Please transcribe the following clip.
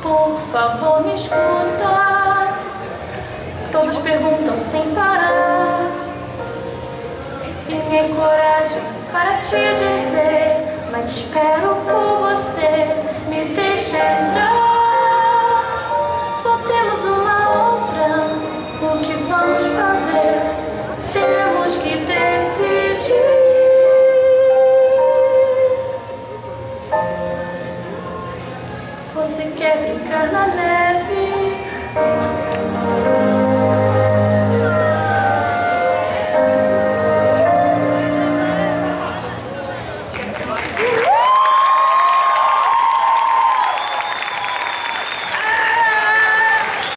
Por favor, me escuta. Todos perguntam sem parar. E me coragem para te dizer. Mas espero por você. Me deixe entrar. Só temos uma outra. O que vamos fazer? Temos que ter. Você quer brincar na neve?